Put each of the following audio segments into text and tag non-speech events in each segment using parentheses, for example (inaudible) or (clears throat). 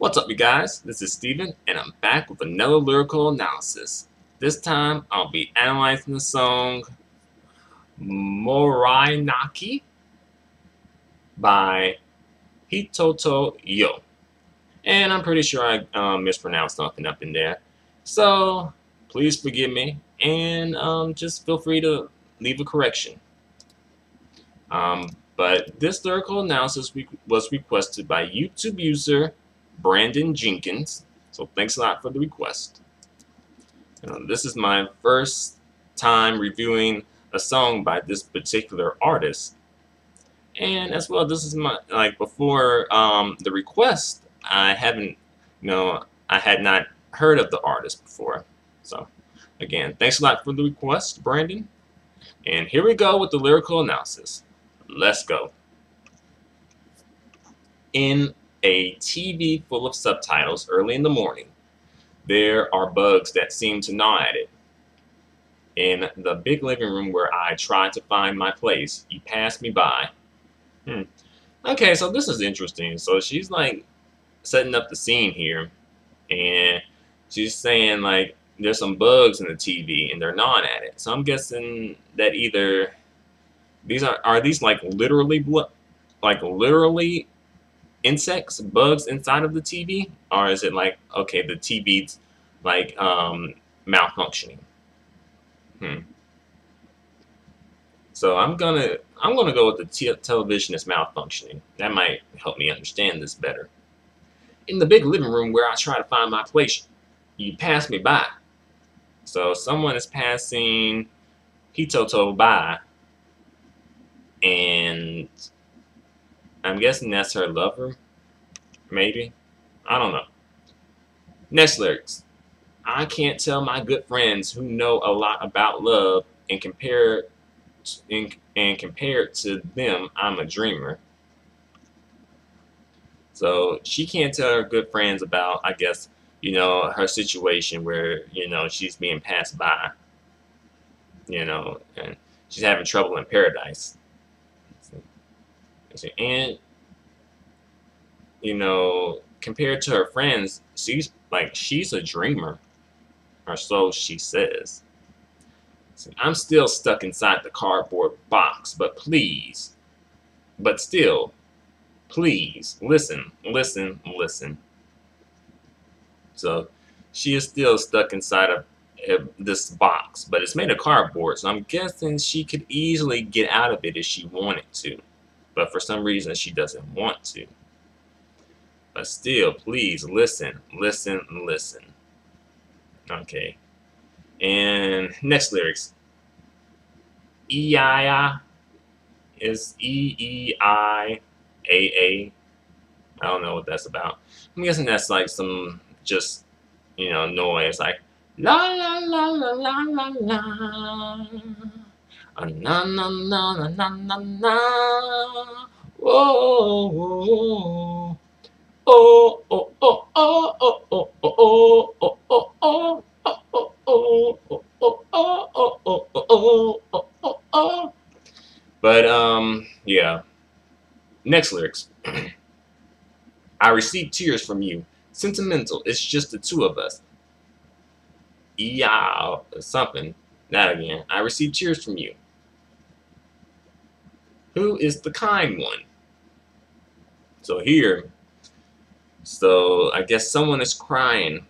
What's up, you guys? This is Steven, and I'm back with another lyrical analysis. This time, I'll be analyzing the song Morainaki by Hitoto Yo. And I'm pretty sure I um, mispronounced something up in there. So, please forgive me, and um, just feel free to leave a correction. Um, but this lyrical analysis was requested by YouTube user Brandon Jenkins. So thanks a lot for the request. this is my first time reviewing a song by this particular artist. And as well, this is my, like before um, the request, I haven't, you know, I had not heard of the artist before. So again, thanks a lot for the request, Brandon. And here we go with the lyrical analysis. Let's go. In a TV full of subtitles early in the morning, there are bugs that seem to gnaw at it. In the big living room where I tried to find my place, you passed me by. Hmm. Okay, so this is interesting. So she's like setting up the scene here, and she's saying like there's some bugs in the TV and they're gnawing at it. So I'm guessing that either these are are these like literally like literally insects, bugs inside of the TV, or is it like okay, the TV's like um, malfunctioning? Hmm. So I'm gonna I'm gonna go with the television is malfunctioning. That might help me understand this better. In the big living room where I try to find my place, you pass me by. So someone is passing Hitoto by, and I'm guessing that's her lover. Maybe. I don't know. Next lyrics. I can't tell my good friends who know a lot about love and compare and, and compare to them, I'm a dreamer. So she can't tell her good friends about, I guess, you know, her situation where, you know, she's being passed by. You know, and she's having trouble in paradise. And, you know, compared to her friends, she's like, she's a dreamer. Or so she says. I'm still stuck inside the cardboard box, but please, but still, please, listen, listen, listen. So she is still stuck inside of this box, but it's made of cardboard, so I'm guessing she could easily get out of it if she wanted to but for some reason she doesn't want to. But still, please listen, listen, listen. Okay. And next lyrics. E-I-A is E-E-I-A-A. I don't know what that's about. I'm guessing that's like some just, you know, noise like la la la la la la la. Na na na na na na na. Oh, oh, oh, oh, oh, oh, oh, oh, oh, oh, oh, oh, oh, but um yeah next lyrics I received tears from you sentimental it's just the two of us yeah something that again I received tears from you who is the kind one? So here, so I guess someone is crying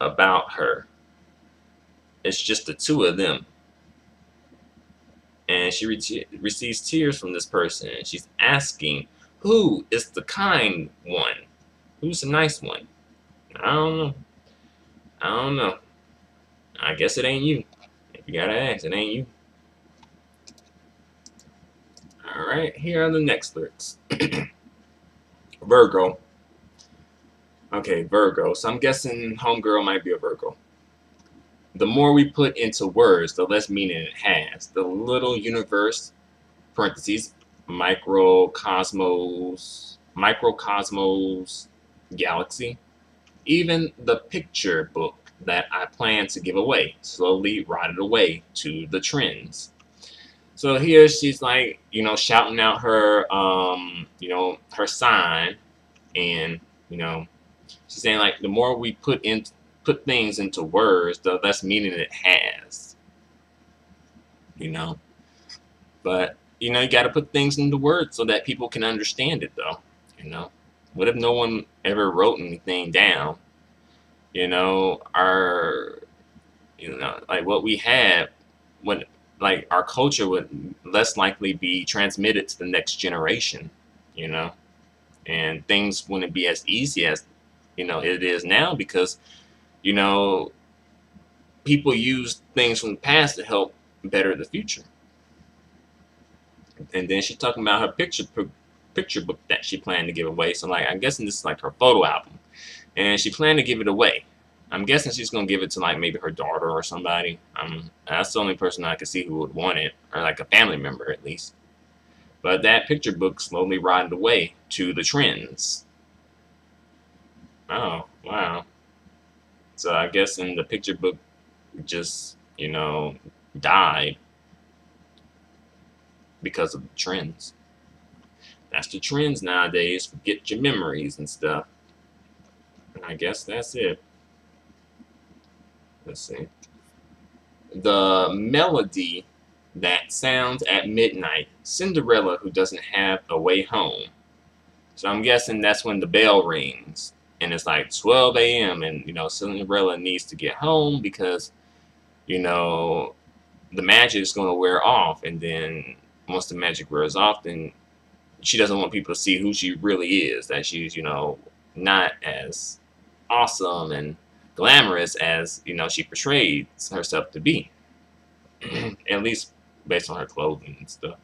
about her. It's just the two of them. And she re receives tears from this person. And she's asking, who is the kind one? Who's the nice one? I don't know. I don't know. I guess it ain't you. If you gotta ask, it ain't you. Alright, here are the next lyrics. (clears throat) Virgo. Okay, Virgo. So I'm guessing Homegirl might be a Virgo. The more we put into words, the less meaning it has. The little universe, parentheses, microcosmos, microcosmos, galaxy. Even the picture book that I plan to give away slowly rotted away to the trends. So here she's like, you know, shouting out her, um, you know, her sign, and You know, she's saying like the more we put in put things into words, the less meaning it has. You know, but you know you got to put things into words so that people can understand it, though. You know, what if no one ever wrote anything down? You know, our you know like what we have when like our culture would less likely be transmitted to the next generation, you know, and things wouldn't be as easy as you know it is now because you know people use things from the past to help better the future. And then she's talking about her picture picture book that she planned to give away. So like I'm guessing this is like her photo album, and she planned to give it away. I'm guessing she's gonna give it to like maybe her daughter or somebody. Um, that's the only person I could see who would want it, or like a family member at least. But that picture book slowly rotted away to the trends. Oh wow! So I guess in the picture book just you know died because of the trends. That's the trends nowadays. Forget your memories and stuff. And I guess that's it. Let's see. The melody that sounds at midnight. Cinderella who doesn't have a way home. So I'm guessing that's when the bell rings. And it's like 12 a.m. and, you know, Cinderella needs to get home because, you know, the magic is going to wear off. And then once the magic wears off, then she doesn't want people to see who she really is. That she's, you know, not as awesome and glamorous as you know she portrays herself to be, (clears throat) at least based on her clothing and stuff.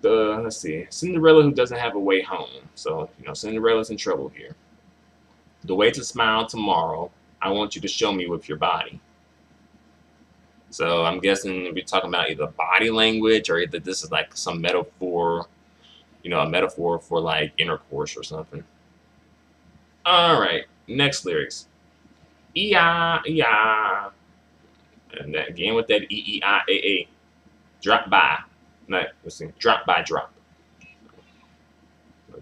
The let's see, Cinderella who doesn't have a way home. So you know Cinderella's in trouble here. The way to smile tomorrow. I want you to show me with your body. So I'm guessing we're talking about either body language or either this is like some metaphor, you know, a metaphor for like intercourse or something. All right, next lyrics. E-I, E-I. And that, again with that E-E-I-A-A. Drop by. No, listen, drop by drop.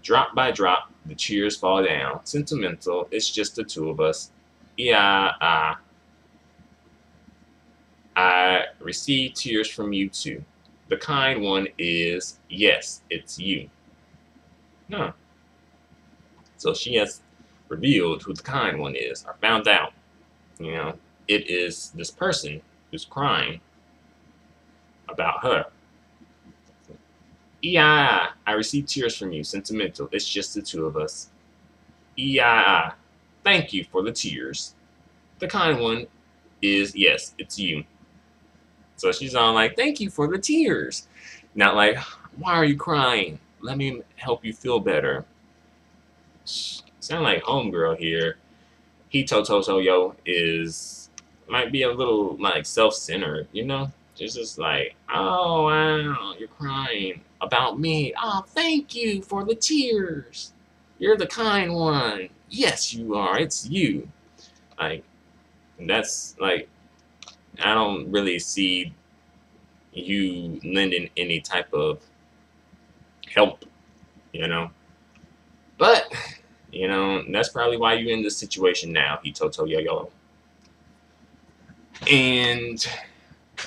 Drop by drop, the cheers fall down. Sentimental, it's just the two of us. E-I-I. I receive tears from you too. The kind one is, yes, it's you. No. So she has revealed who the kind one is, or found out. You know, it is this person who's crying about her. EII, I receive tears from you, sentimental. It's just the two of us. EII, thank you for the tears. The kind one is, yes, it's you. So she's on like, thank you for the tears. Not like, why are you crying? Let me help you feel better. Sound like homegirl here. Hito Yo is might be a little like self-centered, you know? It's just like, oh wow, you're crying about me. Oh, thank you for the tears. You're the kind one. Yes, you are. It's you. Like, that's like, I don't really see you lending any type of help, you know? But you know, that's probably why you're in this situation now, Hitoto Yo-Yo. And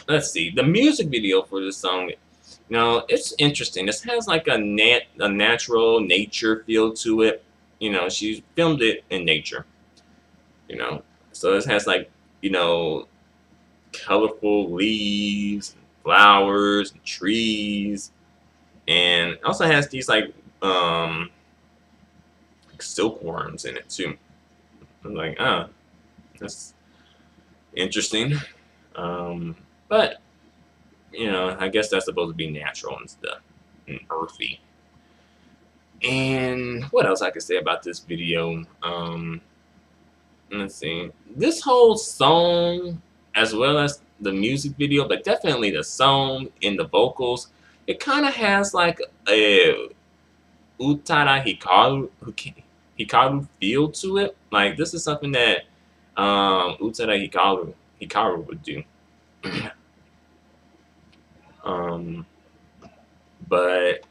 let's see, the music video for this song, you know, it's interesting. This has like a nat a natural nature feel to it. You know, she filmed it in nature. You know, so this has like, you know, colorful leaves, flowers, trees, and also has these like um silkworms in it too. I'm like, ah, that's interesting. Um, but you know, I guess that's supposed to be natural and stuff and earthy. And what else I could say about this video? Um, let's see. This whole song, as well as the music video, but definitely the song and the vocals, it kind of has like a Utada Hikaru, Hikaru feel to it. Like this is something that um, Utada Hikaru Hikaru would do. (clears throat) um, but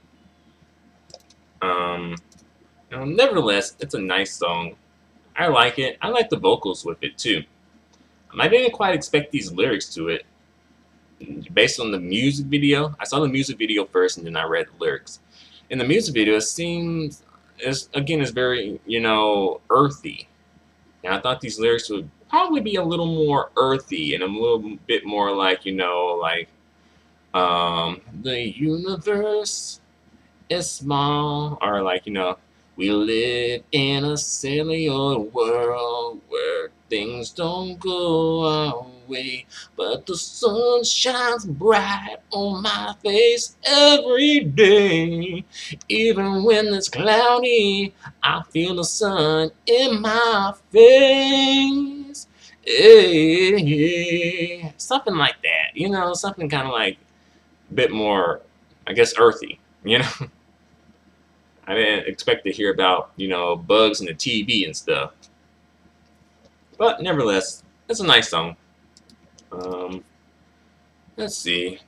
um, Um, nevertheless, it's a nice song. I like it. I like the vocals with it too. I didn't quite expect these lyrics to it. Based on the music video, I saw the music video first and then I read the lyrics. In the music video, it seems, is again, it's very, you know, earthy. And I thought these lyrics would probably be a little more earthy and a little bit more like, you know, like, um, the universe is small, or like, you know, we live in a silly old world where things don't go our way, but the sun shines bright on my face every day. Even when it's cloudy, I feel the sun in my face. Hey, something like that, you know, something kind of like a bit more, I guess, earthy, you know. (laughs) I didn't expect to hear about, you know, bugs in the TV and stuff. But nevertheless, it's a nice song. Um, let's see.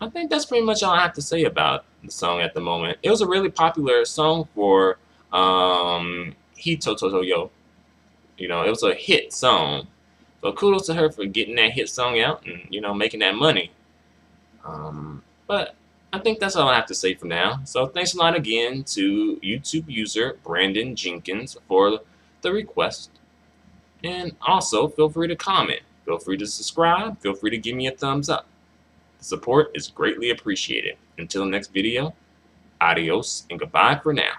I think that's pretty much all I have to say about the song at the moment. It was a really popular song for um, Hito Toto Yo. You know, it was a hit song. So kudos to her for getting that hit song out and, you know, making that money. Um, but I think that's all I have to say for now. So thanks a lot again to YouTube user Brandon Jenkins for the request. And also, feel free to comment. Feel free to subscribe. Feel free to give me a thumbs up. The support is greatly appreciated. Until the next video, adios and goodbye for now.